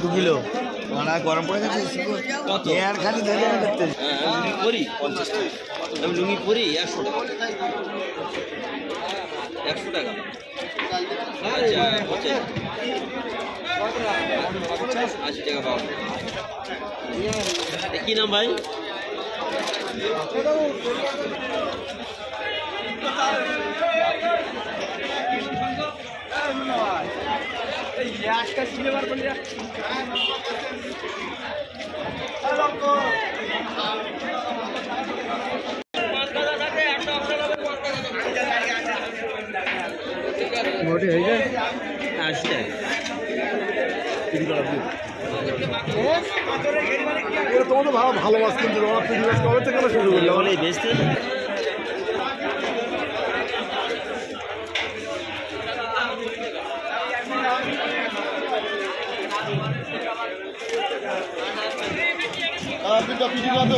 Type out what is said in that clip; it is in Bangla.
দু কিলো মানে গরম পড়ে গেছে কত? খালি ধরে দেখতে। হ্যাঁ লুঙ্গি পরি পঞ্চাশ টাকা। আমি লুঙ্গি পরি একশো টাকা। একশো টাকা। আচ্ছা আশি টাকা পাবো কি নাম ভাই? মোটে হয়ে যায়। ভালো ভালো মাছ কিন্তু পিডি মাছ কবে থেকে শুরু করল বলে বেচতে পিডি কত